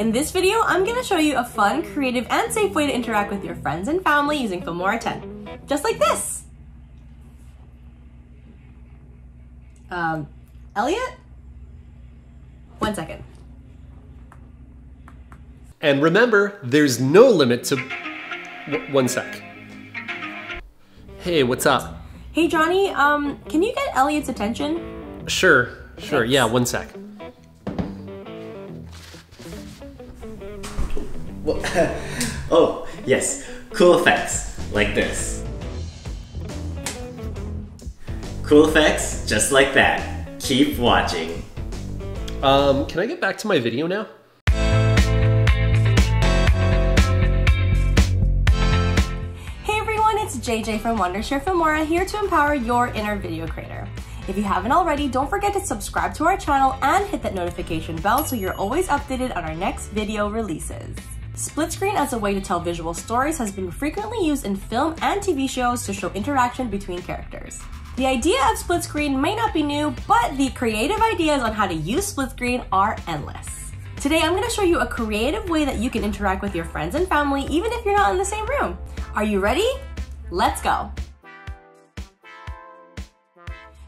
In this video, I'm gonna show you a fun, creative, and safe way to interact with your friends and family using Filmora 10. Just like this. Um, Elliot? One second. And remember, there's no limit to. One sec. Hey, what's up? Hey Jony, um, can you get Elliot's attention? Sure, sure. Thanks. Yeah, one sec. Well, oh, yes. Cool effects, like this. Cool effects, just like that. Keep watching. Um, can I get back to my video now? Hey everyone, it's JJ from Wondershare Filmora here to empower your inner video creator. If you haven't already, don't forget to subscribe to our channel and hit that notification bell so you're always updated on our next video releases. Split screen as a way to tell visual stories has been frequently used in film and TV shows to show interaction between characters. The idea of split screen may not be new, but the creative ideas on how to use split screen are endless. Today I'm going to show you a creative way that you can interact with your friends and family even if you're not in the same room. Are you ready? Let's go!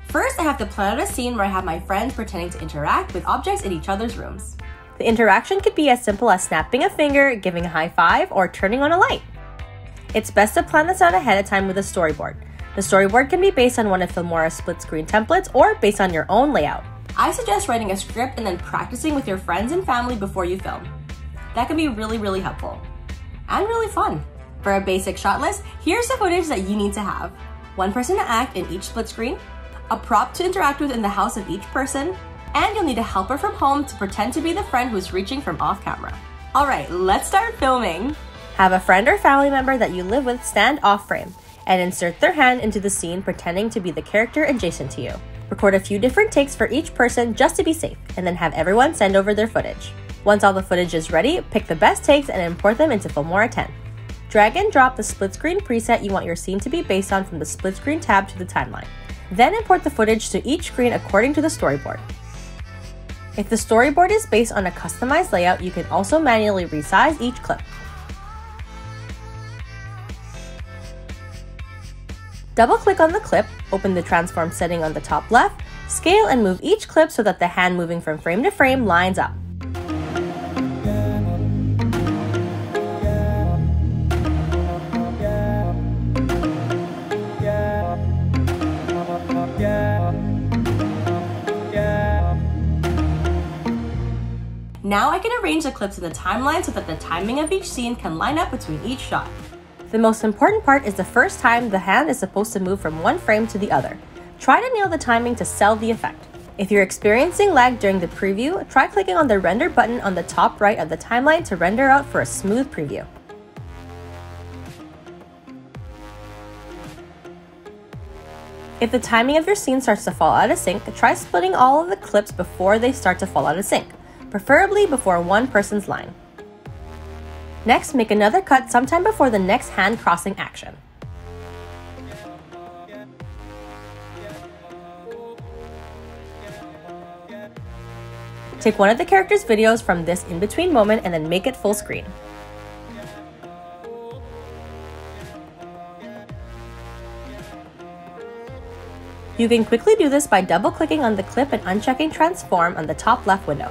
First, I have to plan out a scene where I have my friends pretending to interact with objects in each other's rooms. The interaction could be as simple as snapping a finger, giving a high five, or turning on a light. It's best to plan this out ahead of time with a storyboard. The storyboard can be based on one of Filmora's split screen templates or based on your own layout. I suggest writing a script and then practicing with your friends and family before you film. That can be really, really helpful and really fun. For a basic shot list, here's the footage that you need to have. One person to act in each split screen, a prop to interact with in the house of each person, and you'll need a helper from home to pretend to be the friend who's reaching from off camera. All right, let's start filming. Have a friend or family member that you live with stand off frame and insert their hand into the scene pretending to be the character adjacent to you. Record a few different takes for each person just to be safe, and then have everyone send over their footage. Once all the footage is ready, pick the best takes and import them into Filmora 10. Drag and drop the split screen preset you want your scene to be based on from the split screen tab to the timeline. Then import the footage to each screen according to the storyboard. If the storyboard is based on a customized layout, you can also manually resize each clip. Double click on the clip, open the transform setting on the top left, scale and move each clip so that the hand moving from frame to frame lines up. Now I can arrange the clips in the timeline so that the timing of each scene can line up between each shot. The most important part is the first time the hand is supposed to move from one frame to the other. Try to nail the timing to sell the effect. If you're experiencing lag during the preview, try clicking on the render button on the top right of the timeline to render out for a smooth preview. If the timing of your scene starts to fall out of sync, try splitting all of the clips before they start to fall out of sync, preferably before one person's line. Next, make another cut sometime before the next hand crossing action. Take one of the character's videos from this in-between moment and then make it full screen. You can quickly do this by double-clicking on the clip and unchecking Transform on the top left window.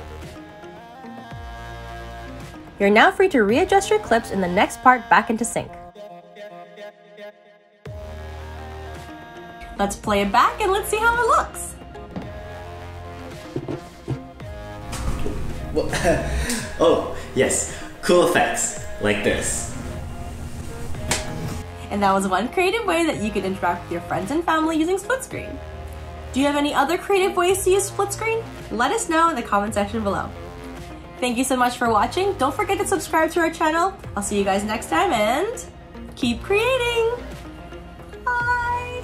You're now free to readjust your clips in the next part back into sync. Let's play it back and let's see how it looks. Oh, yes. Cool effects, like this. And that was one creative way that you could interact with your friends and family using split screen. Do you have any other creative ways to use split screen? Let us know in the comment section below. Thank you so much for watching. Don't forget to subscribe to our channel. I'll see you guys next time and keep creating. Bye.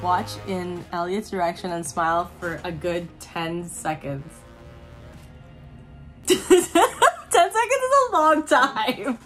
Watch in Elliot's direction and smile for a good 10 seconds. 10 seconds is a long time.